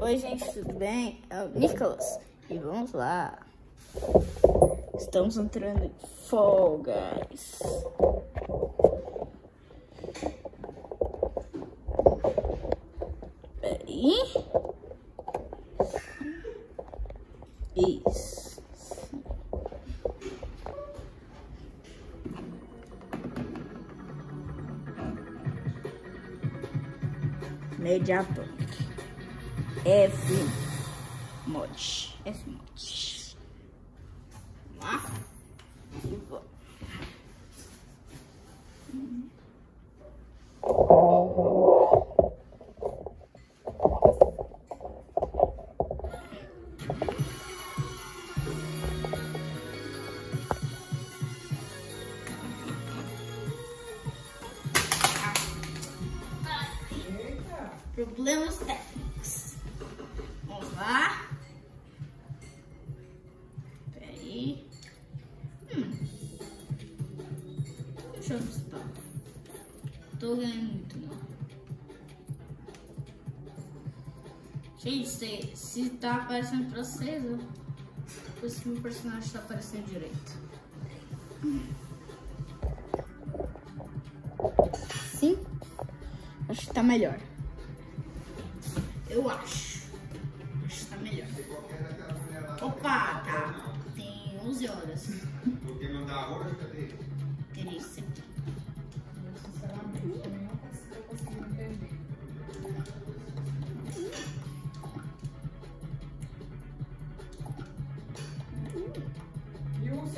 Oi, gente, tudo bem? É o Nicolas. E vamos lá. Estamos entrando em Fall Guys. Peraí. Isso. Mediator. F mod. F mod. Vamos lá. E vou. Se, se tá aparecendo pra vocês. Por isso que meu personagem tá aparecendo direito. Sim? Acho que tá melhor. Eu acho. Acho que tá melhor. Opa, tá. Tem 11 horas.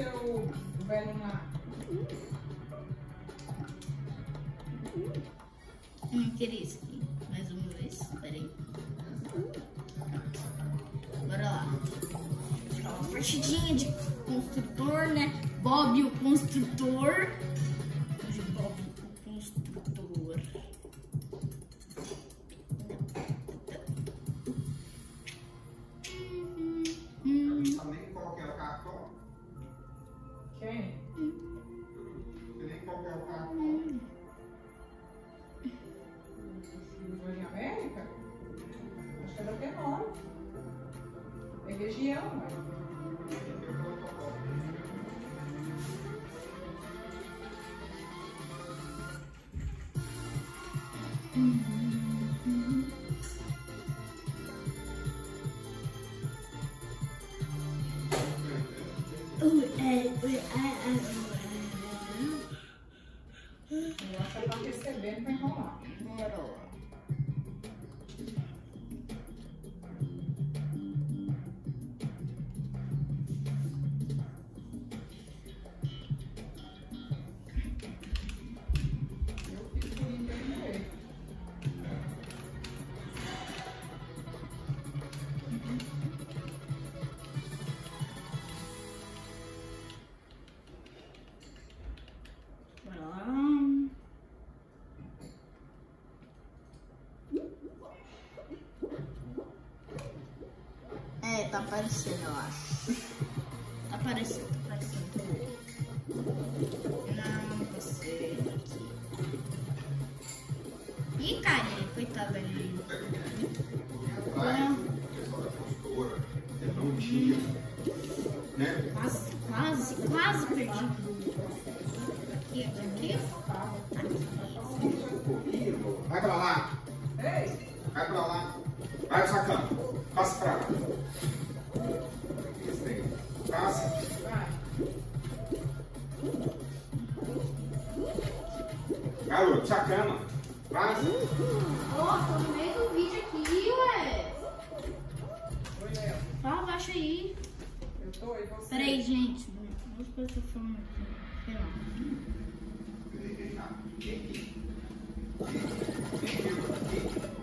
Seu velho lá? Hum, queria isso aqui. Mais uma vez. Peraí. Bora lá. Uma partidinha de construtor, né? Bob o construtor. Hoje Bob o construtor. Ui, é, ui, é, é, Eu acho aparecendo, eu acho. Tá aparecendo, tá aparecendo. Não, você aqui. Ih, carinha, coitada ali. Vai, o pessoal da consultora, é bom dia. Né? Quase, quase, quase perdi. Aqui, aqui, aqui. Vai pra lá, Ei! vai pra lá. Vai sacando. Passa pra lá. Aí. Passa. Vai! Garoto, sacana. Passa. Ó, tô no meio do vídeo aqui, ué. Oi, Léo. Fala baixo aí. Eu tô, e você? Peraí, gente. Que eu tô falando aqui. Sei lá. É.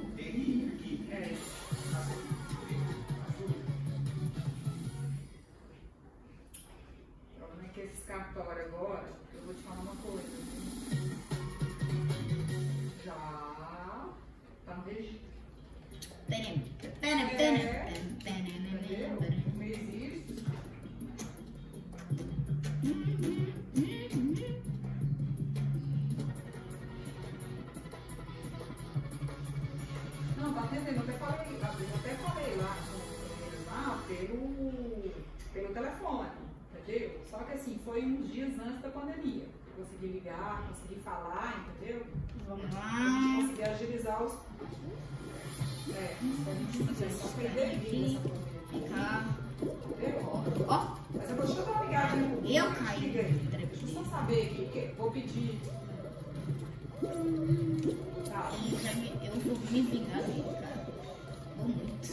Não tá entendendo, eu até falei, até falei lá lá pelo, pelo telefone, entendeu? Só que assim, foi uns dias antes da pandemia. Consegui ligar, consegui falar, entendeu? Vamos lá. conseguir agilizar os. É, pandemia. Cá. Ó, Mas eu vou te dar uma ligadinha. eu caí. Deixa eu só saber aqui, porque vou pedir. Tá. Eu vou me vingar dele, cara. Vou muito.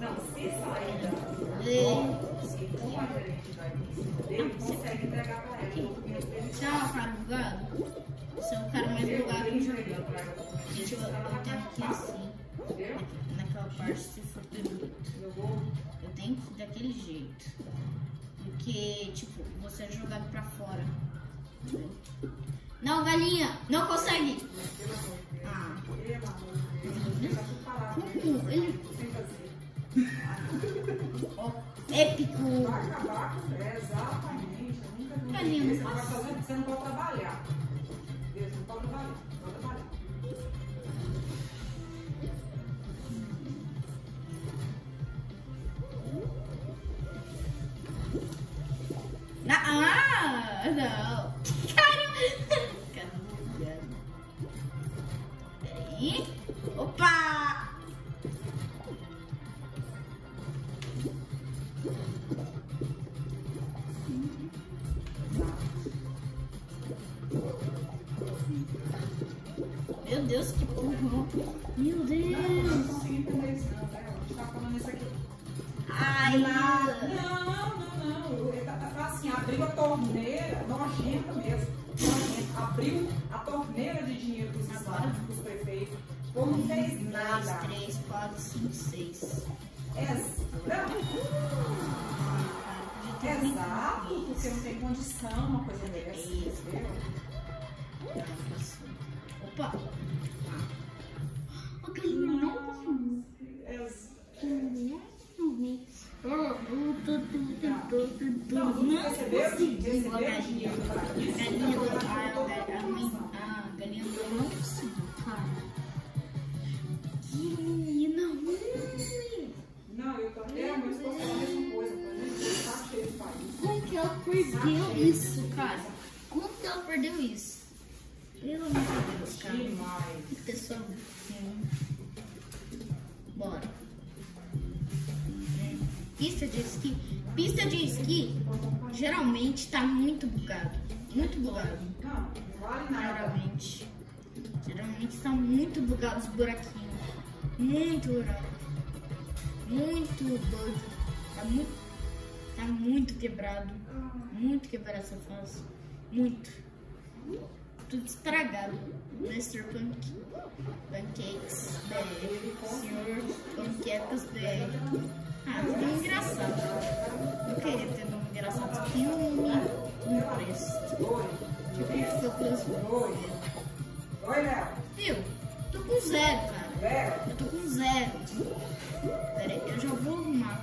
Não, se sair da. Se for uma gerente da emissão dele, consegue entregar pra ela. Tchau, cara. Você é o cara mais bugado já vi. Deixa eu, eu tenho que ir assim. Naquela parte se for tudo. Eu tenho que ir daquele jeito. Porque, tipo, você é jogado pra fora. Não, galinha! Não consegue! Ah, como? Ele. Ó, épico! Vai acabar com é, exatamente. Galinha, não pode trabalhar. Ah, não! Cara! Cara. Peraí. Opa! Meu Deus, que burro! Meu Deus! Abriu a torneira, nojenta mesmo. Nojenta. Abriu a torneira de dinheiro dos estados, dos prefeitos. Pô, não fez nada. três, quatro, cinco, seis. É, não, exato, porque não tem condição uma coisa dessa, entendeu? Opa! A galinha não conseguiu. Ex- Não Recebeu? a Recebeu dinheiro pra A isso? galinha do. Ah, a galinha do não ruim. Eu é, meu esposo falou a mesma coisa, pra gente tá cheio de país. Como que ela perdeu isso, cara? Como que ela perdeu isso? Pelo amor de Deus, cara. Demais. Pessoal, hum. bora. Muito bugado. Muito bugado. Geralmente. Geralmente tá muito bugado os buraquinhos. Muito buraco. Muito doido. Tá muito. Tá muito quebrado. Muito quebrado essa fase. Muito. Tudo estragado. Mr. Panque... Pancakes BR. Senhor Panquecas BR. Ah, nome engraçado. Não queria ter nome engraçado. Só um preço. Oi, eu fiz oi. Oi, Léo. Viu? Tô com zero, cara. Eu tô com zero. Pera eu já vou arrumar.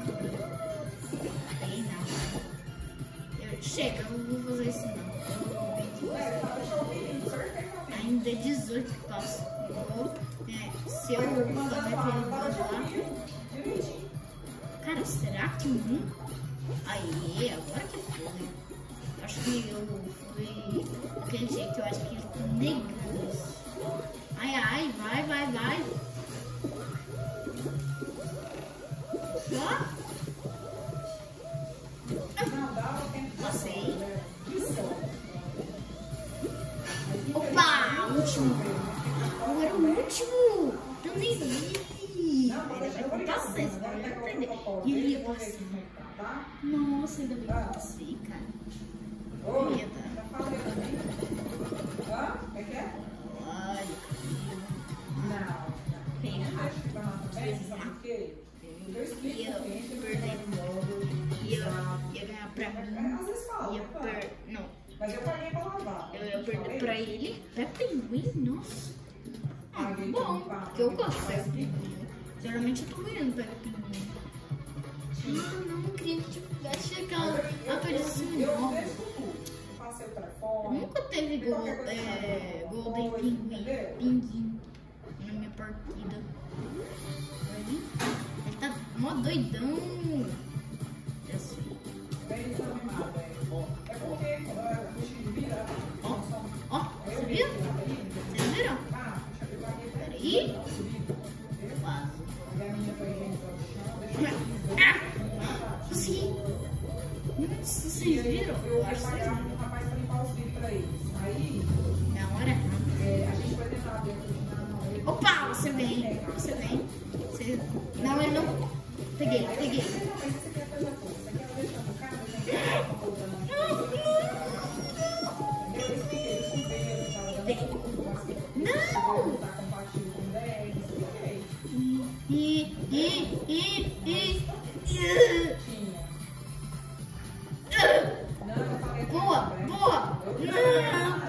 Aí não. Chega, eu não vou fazer isso não. Ainda é 18 que passa. Vou, é, se eu Eu fazer aquele te lá. Cara, será que um? Aí, agora que foi. Acho que eu fui daquele jeito, eu acho que tá negando isso. Ai, ai, vai, vai, vai. Ó, Não, dava tempo de passei. Isso. Opa, último. Agora o último. Eu nem vi. Eu vou vai você você, vai entender. E dele, ia passar. Nossa, ainda bem que eu passei, cara. Nunca teve gol, é, Golden Pinguim, Pinguim na minha partida. mó doidão. É assim. Ó, ó, você? Vocês viram? Peraí. Quase. Ah! Consegui. Vocês viram? Eu acho que vidros pra eles. Aí. Na hora é, a gente foi tentar ver Opa, você vem. Você vem. Você... Não, ele não. Peguei, peguei. Não, mas esse aqui coisa pouca. Isso aqui ela deixa no carro, a gente coloca uma outra na Eu expliquei o chuveiro, tava dando Não! compatível com 10, ok. E, e, e, e. Boa, boa. Não, a-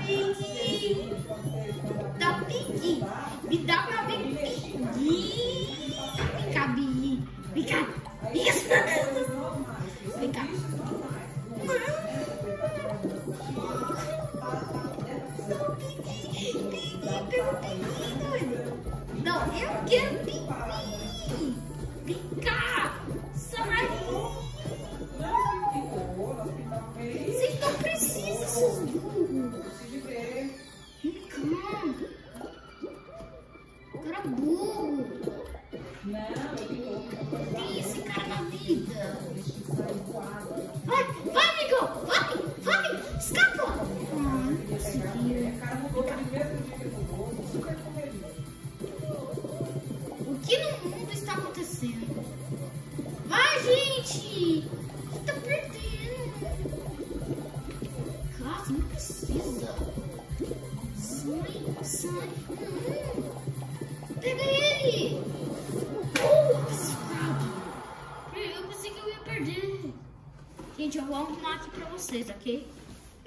Dá pique. Me dá pra ver pique. Vem cá, Bi. Vem cá. Isso. Vem cá. normais. Não, eu quero pique.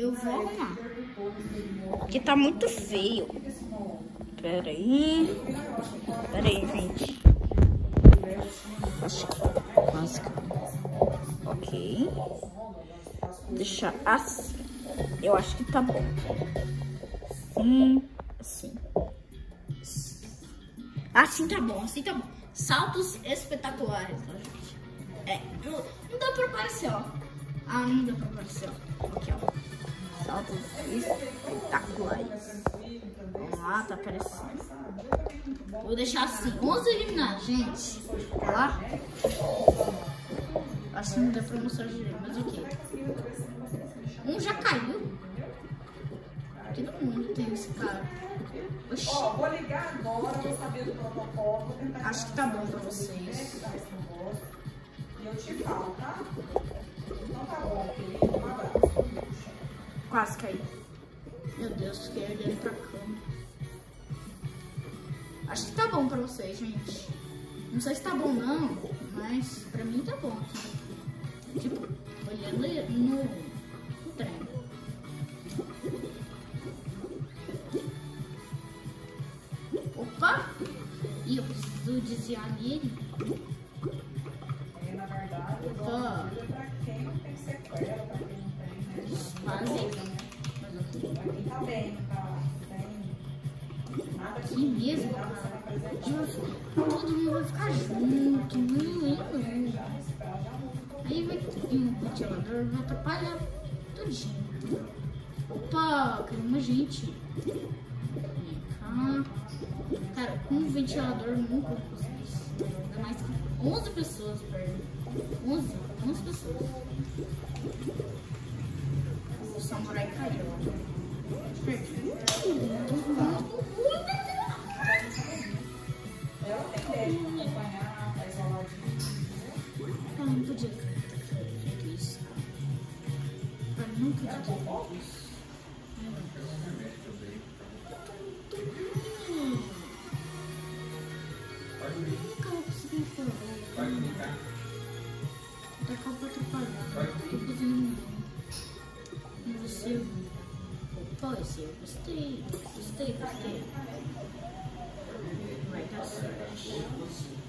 Eu vou arrumar. Porque tá muito feio. Pera aí. Pera aí, gente. Acho que máscara. Ok. Deixa assim. Eu acho que tá bom. Sim, assim. Assim tá bom, assim tá bom. Saltos espetaculares, tá, gente? É, não, não dá pra aparecer, ó. Ah, não dá pra aparecer, ó. Aqui, ó. Saltos espetaculares. Vamos lá, tá aparecendo. Vou deixar assim. 11 eliminados, gente. Olha lá. Acho que não dá pra mostrar direito, mas ok. Um já caiu. Todo mundo tem esse cara. Oxi. Ó, vou ligar agora, vou saber do protocolo, Acho que tá bom pra vocês. E eu te falo, tá? Então tá bom, querido. Um abraço. Quase caiu. Meu Deus, fiquei olhando pra cama. Acho que tá bom pra vocês, gente. Não sei se tá bom não, mas pra mim tá bom. Tipo, olhando no, no trem. Opa! E eu preciso desviar nele. Né? Quem tá bem, tá tem nada Aqui mesmo. Todo mundo vai ficar junto. Não, não. Já muda. Aí vai ter um ventilador, vai atrapalhar tudinho. Opa, caramba, gente. Vem cá. Cara, com um ventilador nunca vou. Ainda mais que 11 pessoas perto. 11, 11 pessoas. O samurai caiu. Perdi. Ela tem médico pra acompanhar, tá isoladinho. Eu não podia ter feito isso. Eu não podia Opa, esse eu gostei. Gostei, gostei. Vai dar certo. Quase, quase, quase.